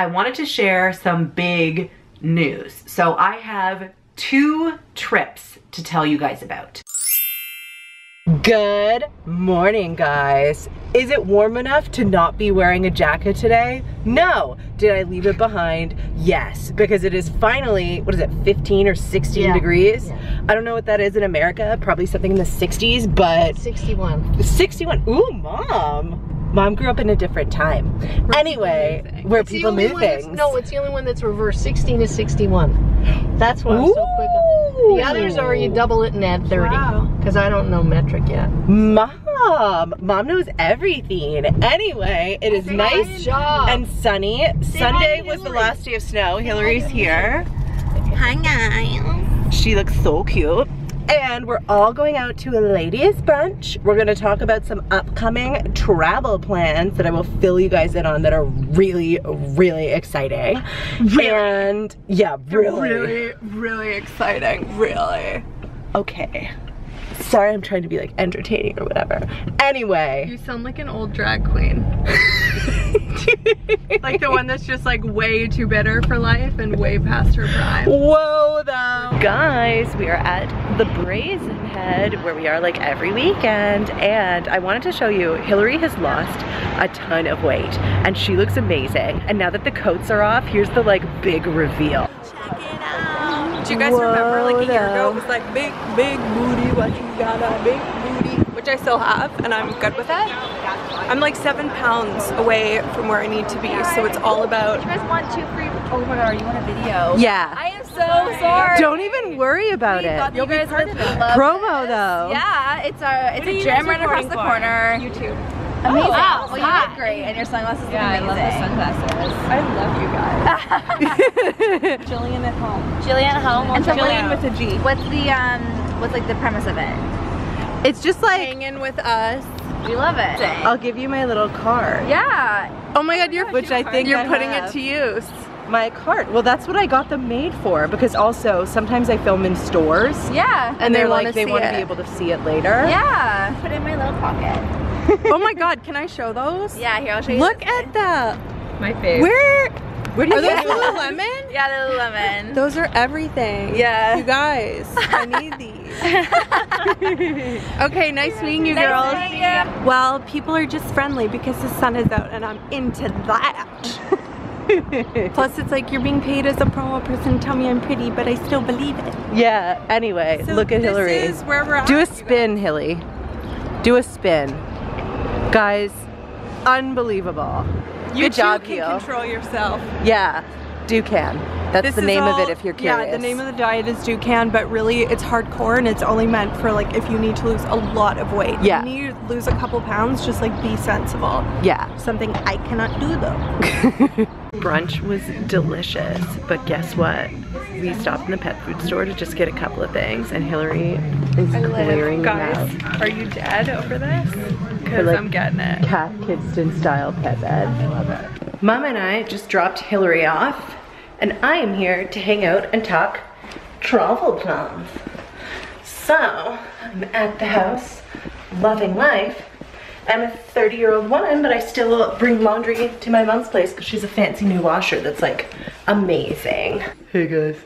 I wanted to share some big news. So I have two trips to tell you guys about. Good morning, guys. Is it warm enough to not be wearing a jacket today? No. Did I leave it behind? Yes, because it is finally, what is it, 15 or 16 yeah. degrees? Yeah. I don't know what that is in America, probably something in the 60s, but... 61. 61, ooh, mom. Mom grew up in a different time. Where anyway, people where it's people move things. No, it's the only one that's reversed. 16 to 61. That's why I'm so quick. The others are you double it and add 30. Because. I don't know metric yet. Mom, mom knows everything. Anyway, it is nice job. and sunny. Say Sunday was the last day of snow. Hillary's here. Hi guys. She looks so cute and we're all going out to a ladies brunch. We're gonna talk about some upcoming travel plans that I will fill you guys in on that are really, really exciting. Really? And yeah, really. Really, really exciting, really. Okay. Sorry, I'm trying to be like entertaining or whatever. Anyway. You sound like an old drag queen. like the one that's just like way too bitter for life and way past her prime. Whoa though. Guys, we are at the Brazen Head where we are like every weekend and I wanted to show you Hillary has lost a ton of weight and she looks amazing. And now that the coats are off, here's the like big reveal. Check it out. Do you guys Whoa, remember like a year ago it was like big, big booty, what you got a big booty, which I still have and I'm good with it. I'm like seven pounds away from where I need to be, so it's all about. You guys want two free? Oh my god, are you want a video? Yeah. I am so sorry. Don't even worry about we it. You'll be part of it. Promo though. Yeah, it's a it's a gym right across the for? corner. YouTube. Amazing. Oh, wow. Well, you look great, and your sunglasses yeah, look amazing. Yeah, I love the sunglasses. I love you guys. Gillian at home. Gillian at home. And so Gillian with a G. What's the um? What's like the premise of it? It's just like hanging with us we love it. I'll give you my little card. Yeah. Oh my god, you're which I think you're I putting have. it to use. My cart. Well, that's what I got them made for because also sometimes I film in stores. Yeah. And, and they're like they want to be able to see it later. Yeah. Put it in my little pocket. oh my god, can I show those? Yeah, here I'll show you. Look at that. My face. Where where do you Are those Lululemon? yeah, Lululemon. Those are everything. Yeah. You guys, I need these. okay, nice meeting you girls. you. Well, people are just friendly because the sun is out and I'm into that. Plus it's like you're being paid as a promo person tell me I'm pretty, but I still believe it. Yeah, anyway, so look at Hillary. This is where we're at. Do a spin, Hilly. Do a spin. Guys, unbelievable. You Good job, can control yourself. Yeah, Dukan. That's this the name all, of it if you're curious. Yeah, the name of the diet is Dukan, but really it's hardcore and it's only meant for like if you need to lose a lot of weight. Yeah. You need to lose a couple pounds, just like be sensible. Yeah. Something I cannot do though. Brunch was delicious, but guess what? We stopped in the pet food store to just get a couple of things and Hillary is I clearing Guys, out. are you dead over this? Because like I'm getting it. Cath Kidston style pet bed. I love it. Mom and I just dropped Hillary off and I am here to hang out and talk travel plans. So, I'm at the house, loving life. I'm a 30 year old woman, but I still bring laundry to my mom's place because she's a fancy new washer that's like amazing. Hey guys.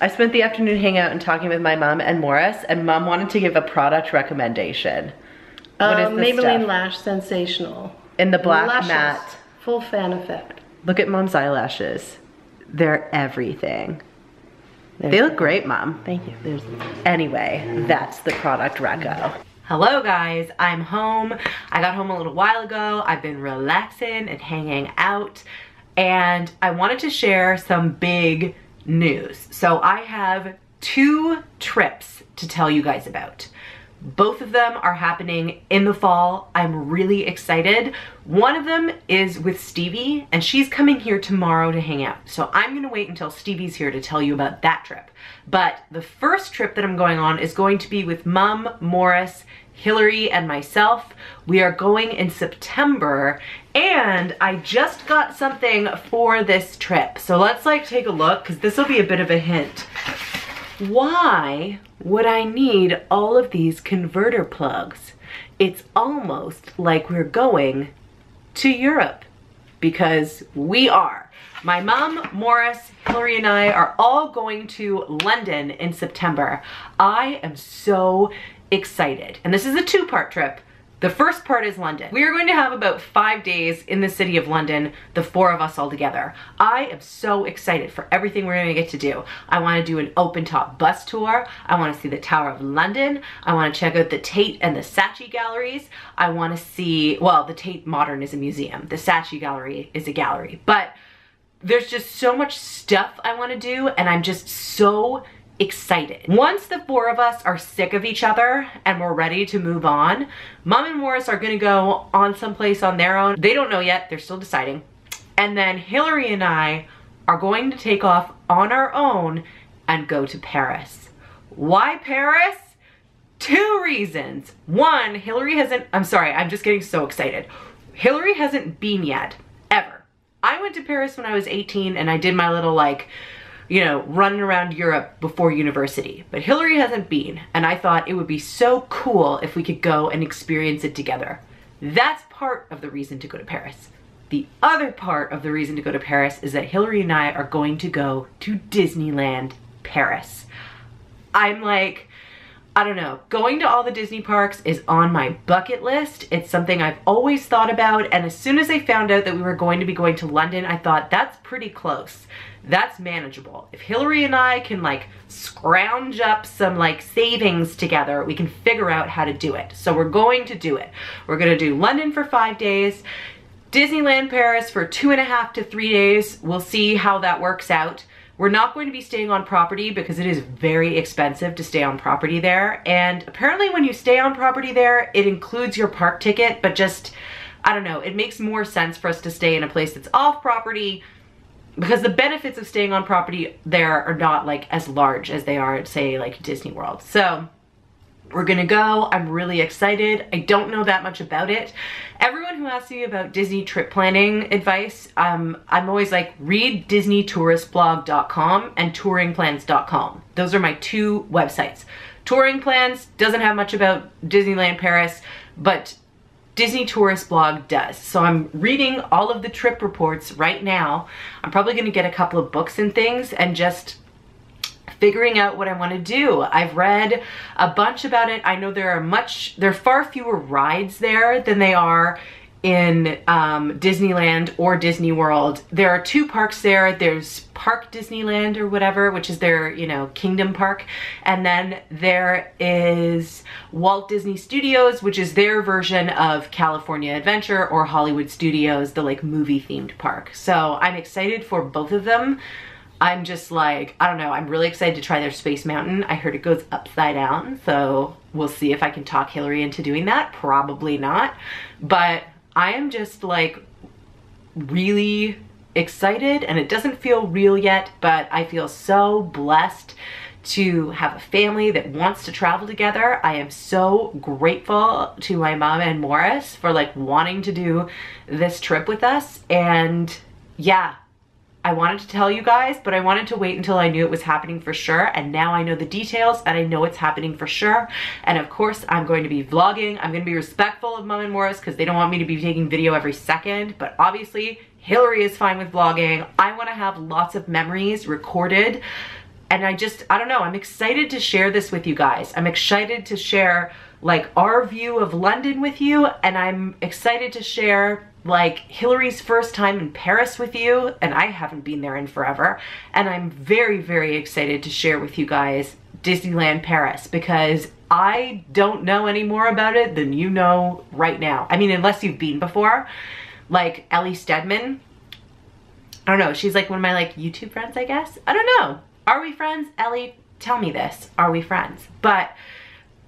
I spent the afternoon hanging out and talking with my mom and Morris, and mom wanted to give a product recommendation. What um, is Maybelline stuff? Lash Sensational. In the black Lashes. matte. Full fan effect. Look at mom's eyelashes. They're everything. There's they look great, mom. Thank you. There's, anyway, that's the product reco. Hello guys, I'm home. I got home a little while ago. I've been relaxing and hanging out and I wanted to share some big news. So I have two trips to tell you guys about. Both of them are happening in the fall. I'm really excited. One of them is with Stevie and she's coming here tomorrow to hang out. So I'm gonna wait until Stevie's here to tell you about that trip. But the first trip that I'm going on is going to be with Mom, Morris, Hillary, and myself. We are going in September and I just got something for this trip. So let's like take a look because this will be a bit of a hint why would I need all of these converter plugs? It's almost like we're going to Europe because we are. My mom, Morris, Hillary, and I are all going to London in September. I am so excited. And this is a two-part trip. The first part is London. We are going to have about five days in the city of London, the four of us all together. I am so excited for everything we're gonna get to do. I wanna do an open top bus tour. I wanna see the Tower of London. I wanna check out the Tate and the Saatchi galleries. I wanna see, well, the Tate Modern is a museum. The Saatchi Gallery is a gallery. But there's just so much stuff I wanna do and I'm just so excited. Once the four of us are sick of each other and we're ready to move on, Mom and Morris are gonna go on someplace on their own. They don't know yet, they're still deciding. And then Hillary and I are going to take off on our own and go to Paris. Why Paris? Two reasons. One, Hillary hasn't, I'm sorry, I'm just getting so excited. Hillary hasn't been yet, ever. I went to Paris when I was 18 and I did my little like you know, running around Europe before university. But Hillary hasn't been, and I thought it would be so cool if we could go and experience it together. That's part of the reason to go to Paris. The other part of the reason to go to Paris is that Hillary and I are going to go to Disneyland Paris. I'm like, I don't know, going to all the Disney parks is on my bucket list. It's something I've always thought about. And as soon as I found out that we were going to be going to London, I thought that's pretty close. That's manageable. If Hillary and I can like scrounge up some like savings together, we can figure out how to do it. So we're going to do it. We're gonna do London for five days, Disneyland Paris for two and a half to three days. We'll see how that works out. We're not going to be staying on property because it is very expensive to stay on property there. And apparently when you stay on property there, it includes your park ticket, but just, I don't know, it makes more sense for us to stay in a place that's off property because the benefits of staying on property there are not like as large as they are at say like Disney World. So we're gonna go. I'm really excited. I don't know that much about it. Everyone who asks me about Disney trip planning advice, um, I'm always like, read DisneyTouristBlog.com and TouringPlans.com. Those are my two websites. Touring Plans doesn't have much about Disneyland Paris, but Disney Tourist Blog does. So I'm reading all of the trip reports right now. I'm probably gonna get a couple of books and things and just figuring out what I want to do. I've read a bunch about it. I know there are much, there are far fewer rides there than they are in um, Disneyland or Disney World. There are two parks there. There's Park Disneyland or whatever, which is their, you know, Kingdom Park. And then there is Walt Disney Studios, which is their version of California Adventure or Hollywood Studios, the like movie themed park. So I'm excited for both of them. I'm just like, I don't know, I'm really excited to try their Space Mountain. I heard it goes upside down, so we'll see if I can talk Hillary into doing that. Probably not. But I am just like really excited and it doesn't feel real yet, but I feel so blessed to have a family that wants to travel together. I am so grateful to my mom and Morris for like wanting to do this trip with us. And yeah, I wanted to tell you guys, but I wanted to wait until I knew it was happening for sure. And now I know the details and I know it's happening for sure. And of course, I'm going to be vlogging. I'm going to be respectful of Mom and Morris because they don't want me to be taking video every second. But obviously, Hillary is fine with vlogging. I want to have lots of memories recorded. And I just, I don't know, I'm excited to share this with you guys. I'm excited to share like our view of London with you. And I'm excited to share like Hillary's first time in Paris with you, and I haven't been there in forever. And I'm very, very excited to share with you guys Disneyland Paris because I don't know any more about it than you know right now. I mean, unless you've been before, like Ellie Stedman. I don't know, she's like one of my like YouTube friends, I guess. I don't know. Are we friends? Ellie, tell me this. Are we friends? But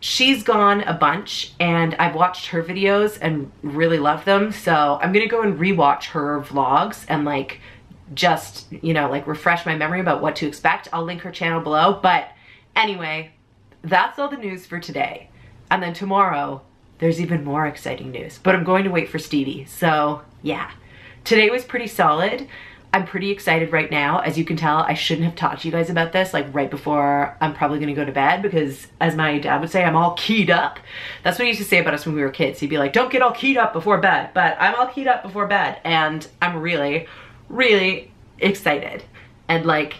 she's gone a bunch and I've watched her videos and really love them. So I'm gonna go and rewatch her vlogs and like just, you know, like refresh my memory about what to expect. I'll link her channel below. But anyway, that's all the news for today. And then tomorrow, there's even more exciting news. But I'm going to wait for Stevie. So yeah, today was pretty solid. I'm pretty excited right now. As you can tell, I shouldn't have talked to you guys about this like right before I'm probably gonna go to bed because as my dad would say, I'm all keyed up. That's what he used to say about us when we were kids. He'd be like, don't get all keyed up before bed, but I'm all keyed up before bed and I'm really, really, excited. And like,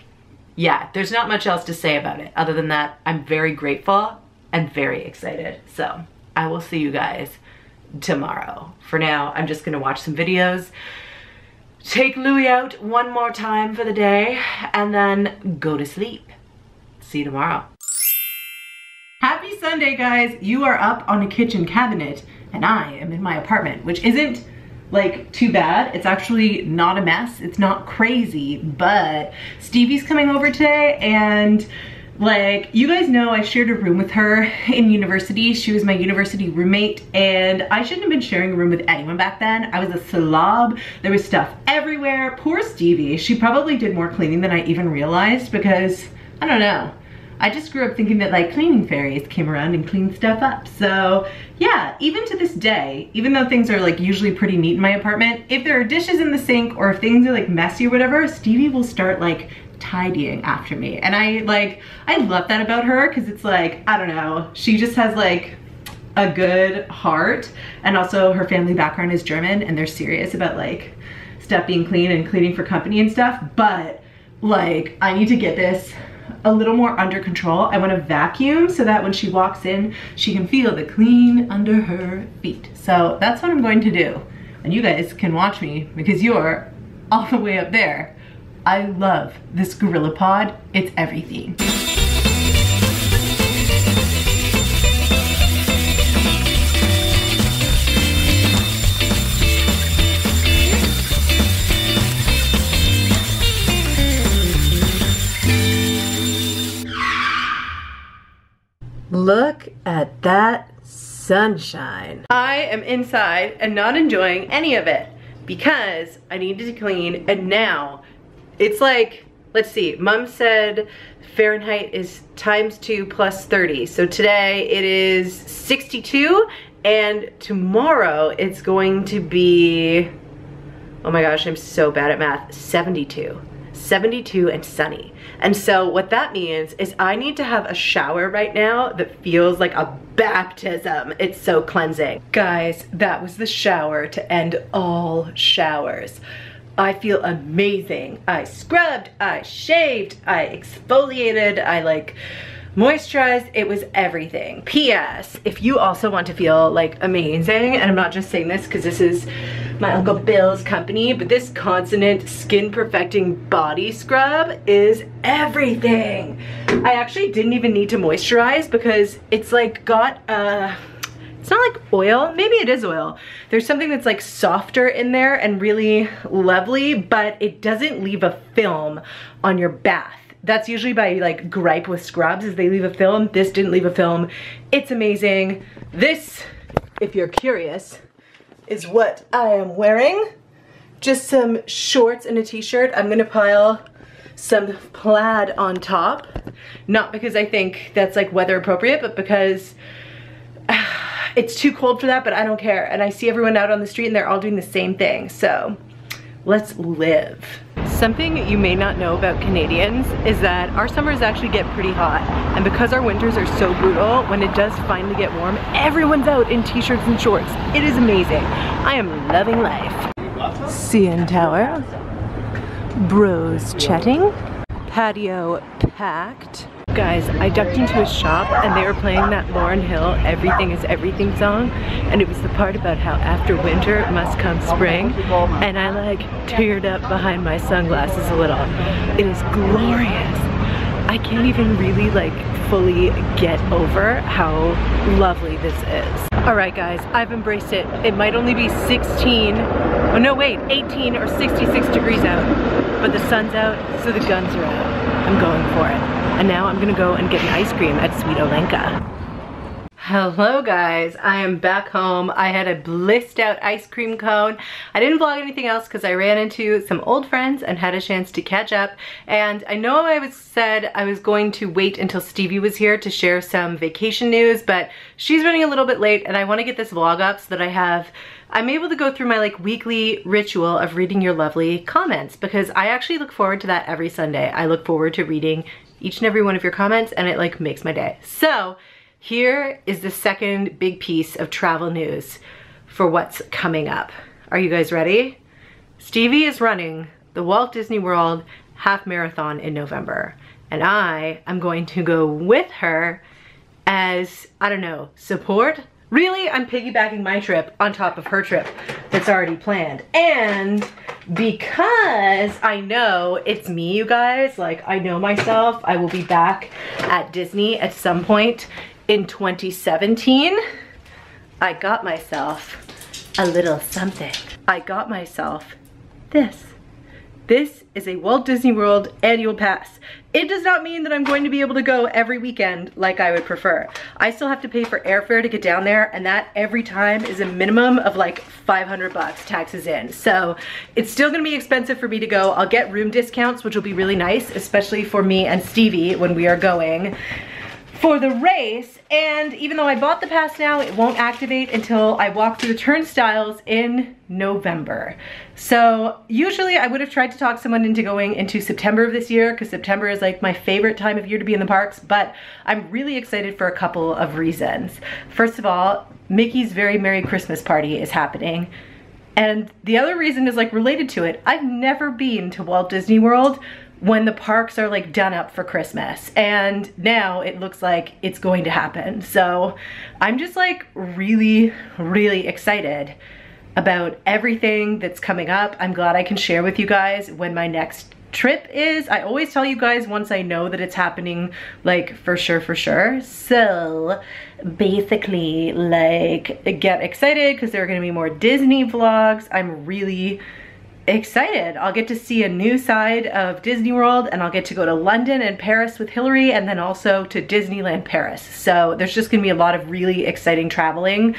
yeah, there's not much else to say about it other than that I'm very grateful and very excited. So I will see you guys tomorrow. For now, I'm just gonna watch some videos, take Louis out one more time for the day, and then go to sleep. See you tomorrow. Happy Sunday, guys. You are up on a kitchen cabinet and I am in my apartment, which isn't like too bad. It's actually not a mess. It's not crazy, but Stevie's coming over today and like you guys know I shared a room with her in university. She was my university roommate and I shouldn't have been sharing a room with anyone back then. I was a slob. There was stuff everywhere. Poor Stevie. She probably did more cleaning than I even realized because I don't know. I just grew up thinking that like cleaning fairies came around and cleaned stuff up. So yeah, even to this day, even though things are like usually pretty neat in my apartment, if there are dishes in the sink or if things are like messy or whatever, Stevie will start like tidying after me. And I like, I love that about her because it's like, I don't know, she just has like a good heart. And also her family background is German and they're serious about like stuff being clean and cleaning for company and stuff. But like, I need to get this a little more under control. I want to vacuum so that when she walks in, she can feel the clean under her feet. So that's what I'm going to do. And you guys can watch me because you're all the way up there. I love this Gorilla Pod. It's everything. Look at that sunshine. I am inside and not enjoying any of it because I needed to clean and now it's like, let's see, mom said Fahrenheit is times two plus 30. So today it is 62 and tomorrow it's going to be, oh my gosh, I'm so bad at math, 72. 72 and sunny. And so what that means is I need to have a shower right now that feels like a baptism. It's so cleansing. Guys, that was the shower to end all showers. I feel amazing. I scrubbed, I shaved, I exfoliated, I like moisturized, it was everything. P.S. If you also want to feel like amazing, and I'm not just saying this because this is my Uncle Bill's company, but this Consonant Skin Perfecting Body Scrub is everything. I actually didn't even need to moisturize because it's like got uh, it's not like oil, maybe it is oil. There's something that's like softer in there and really lovely, but it doesn't leave a film on your bath. That's usually by like gripe with scrubs is they leave a film. This didn't leave a film. It's amazing. This, if you're curious, is what I am wearing. Just some shorts and a t-shirt. I'm gonna pile some plaid on top. Not because I think that's like weather appropriate, but because it's too cold for that, but I don't care. And I see everyone out on the street and they're all doing the same thing. So let's live. Something you may not know about Canadians is that our summers actually get pretty hot. And because our winters are so brutal, when it does finally get warm, everyone's out in t-shirts and shorts. It is amazing. I am loving life. CN Tower, bros chatting, patio packed. Guys, I ducked into a shop and they were playing that Lauryn Hill Everything is Everything song and it was the part about how after winter must come spring and I like teared up behind my sunglasses a little. It is glorious. I can't even really like fully get over how lovely this is. All right guys, I've embraced it. It might only be 16, oh no wait, 18 or 66 degrees out, but the sun's out, so the guns are out. I'm going for it. And now I'm gonna go and get an ice cream at Sweet Olenka. Hello guys, I am back home. I had a blissed out ice cream cone. I didn't vlog anything else because I ran into some old friends and had a chance to catch up. And I know I was said I was going to wait until Stevie was here to share some vacation news, but she's running a little bit late and I wanna get this vlog up so that I have I'm able to go through my like weekly ritual of reading your lovely comments because I actually look forward to that every Sunday. I look forward to reading each and every one of your comments and it like makes my day. So here is the second big piece of travel news for what's coming up. Are you guys ready? Stevie is running the Walt Disney World half marathon in November. And I am going to go with her as, I don't know, support? Really, I'm piggybacking my trip on top of her trip that's already planned. And because I know it's me, you guys, like I know myself, I will be back at Disney at some point in 2017. I got myself a little something. I got myself this. This is a Walt Disney World annual pass. It does not mean that I'm going to be able to go every weekend like I would prefer. I still have to pay for airfare to get down there and that every time is a minimum of like 500 bucks taxes in. So it's still gonna be expensive for me to go. I'll get room discounts, which will be really nice, especially for me and Stevie when we are going for the race. And even though I bought the pass now it won't activate until I walk through the turnstiles in November. So usually I would have tried to talk someone into going into September of this year because September is like my favorite time of year to be in the parks but I'm really excited for a couple of reasons. First of all Mickey's very Merry Christmas party is happening. And the other reason is like related to it. I've never been to Walt Disney World when the parks are like done up for Christmas. And now it looks like it's going to happen. So I'm just like really, really excited about everything that's coming up. I'm glad I can share with you guys when my next trip is. I always tell you guys once I know that it's happening, like for sure, for sure. So basically like get excited because there are gonna be more Disney vlogs. I'm really excited. I'll get to see a new side of Disney World and I'll get to go to London and Paris with Hillary and then also to Disneyland Paris. So there's just gonna be a lot of really exciting traveling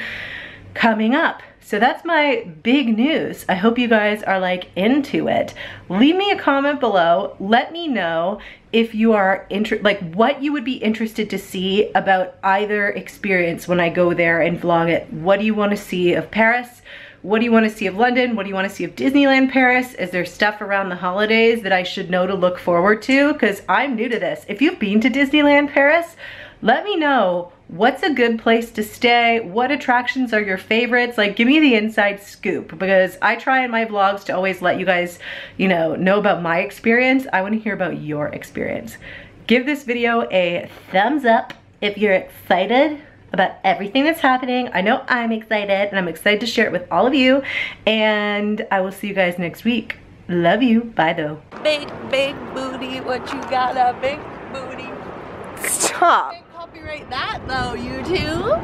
coming up. So that's my big news. I hope you guys are like into it. Leave me a comment below. Let me know if you are inter like what you would be interested to see about either experience when I go there and vlog it. What do you want to see of Paris? What do you want to see of London? What do you want to see of Disneyland Paris? Is there stuff around the holidays that I should know to look forward to? Because I'm new to this. If you've been to Disneyland Paris, let me know what's a good place to stay? What attractions are your favorites? Like give me the inside scoop because I try in my vlogs to always let you guys, you know, know about my experience. I wanna hear about your experience. Give this video a thumbs up if you're excited about everything that's happening. I know I'm excited and I'm excited to share it with all of you. And I will see you guys next week. Love you. Bye though. Big, big booty, what you got a big booty. Stop. Copyright that though, YouTube.